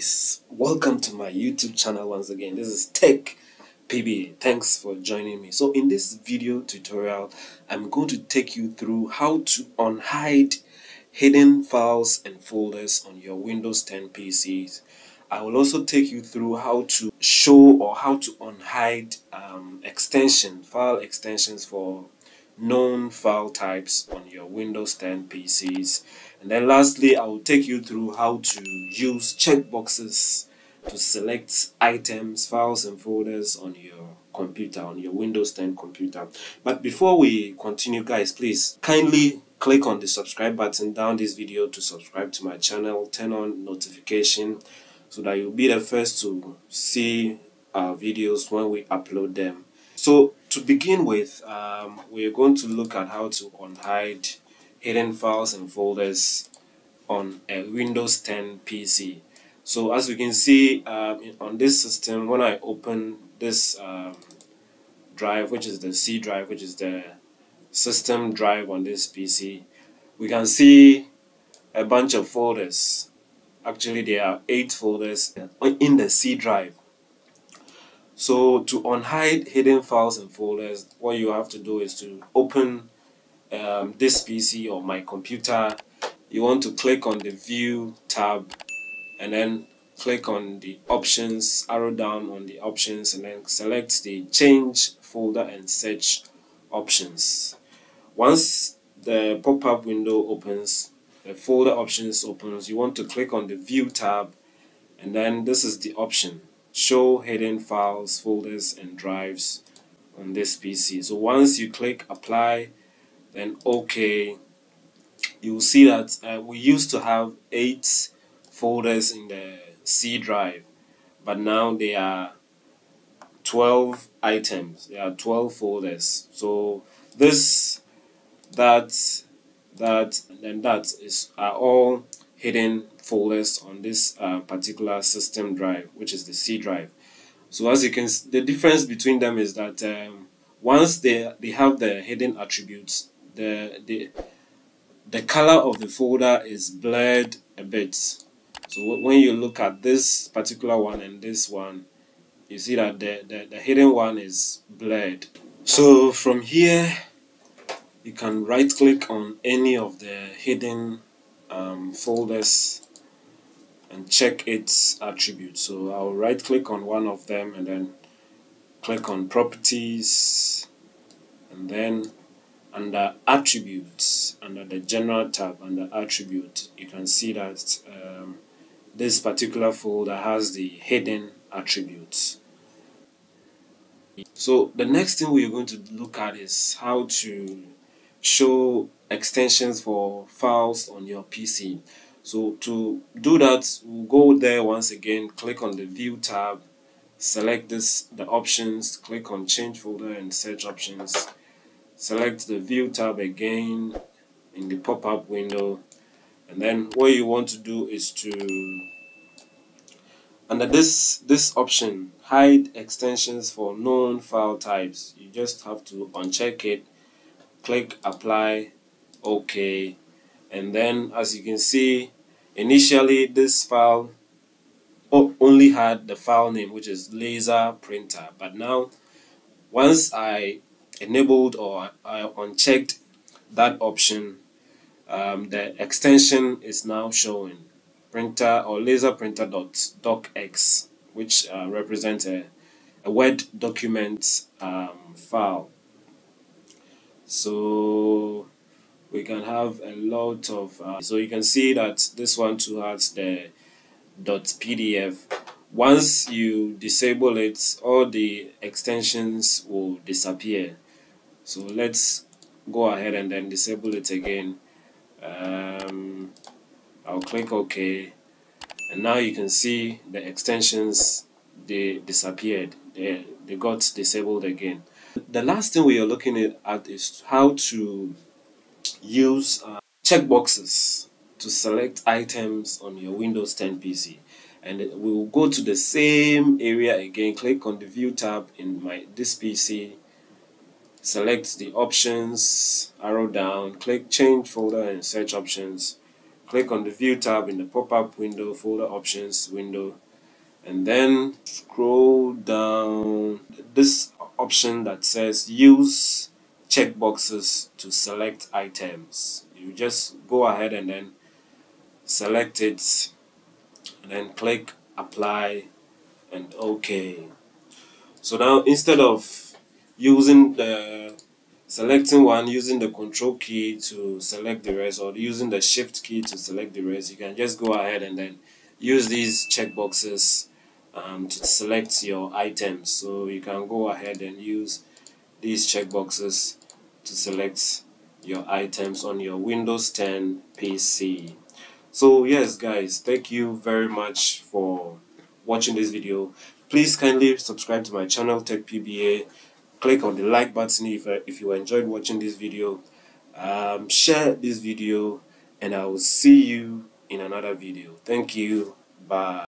guys. Welcome to my youtube channel once again. This is tech pba thanks for joining me. So in this video tutorial i'm going to take you through how to unhide hidden files and folders on your windows 10 pcs i will also take you through how to show or how to unhide um, extension file extensions for known file types on your Windows 10 PCs. And then lastly, I will take you through how to use checkboxes to select items, files and folders on your computer, on your Windows 10 computer. But before we continue guys, please kindly click on the subscribe button down this video to subscribe to my channel, turn on notification so that you'll be the first to see our videos when we upload them. So to begin with, um, we're going to look at how to unhide hidden files and folders on a Windows 10 PC. So as you can see um, on this system, when I open this um, drive, which is the C drive, which is the system drive on this PC, we can see a bunch of folders. Actually, there are eight folders in the C drive. So to unhide hidden files and folders, what you have to do is to open um, this PC or my computer. You want to click on the View tab and then click on the options, arrow down on the options and then select the change folder and search options. Once the pop-up window opens, the folder options opens, you want to click on the View tab and then this is the option show hidden files, folders, and drives on this PC. So once you click apply, then OK, you'll see that uh, we used to have eight folders in the C drive, but now they are 12 items. There are 12 folders. So this, that, that, and that is are all hidden folders on this uh, particular system drive, which is the C drive. So as you can, see the difference between them is that um, once they they have the hidden attributes, the the the color of the folder is blurred a bit. So when you look at this particular one and this one, you see that the, the, the hidden one is blurred. So from here, you can right click on any of the hidden um, folders and check its attributes. So I'll right click on one of them and then click on properties and then under attributes under the general tab under attribute you can see that um, this particular folder has the hidden attributes so the next thing we're going to look at is how to show extensions for files on your PC. So to do that, we'll go there once again, click on the View tab, select this the options, click on Change Folder and Search Options, select the View tab again in the pop-up window, and then what you want to do is to under this this option hide extensions for known file types. You just have to uncheck it click apply okay and then as you can see initially this file only had the file name which is laser printer. But now once I enabled or I unchecked that option um, the extension is now showing. Printer or laser printer dot docx which uh, represents a, a word document um, file. So we can have a lot of uh, so you can see that this one too has the dot .pdf once you disable it all the extensions will disappear so let's go ahead and then disable it again. Um, I'll click OK. And now you can see the extensions they disappeared. They, they got disabled again. The last thing we are looking at is how to use uh, checkboxes to select items on your Windows 10 PC and we will go to the same area again. Click on the view tab in my this PC select the options arrow down click change folder and search options. Click on the view tab in the pop-up window folder options window and then scroll down. This option that says use checkboxes to select items. You just go ahead and then select it and then click apply and OK. So now instead of using the selecting one using the control key to select the rest or using the shift key to select the rest you can just go ahead and then use these checkboxes um, to select your items. So you can go ahead and use these checkboxes to select your items on your Windows 10 PC so yes guys thank you very much for watching this video. Please kindly subscribe to my channel Tech PBA click on the like button if, uh, if you enjoyed watching this video. Um, share this video and I will see you in another video. Thank you. Bye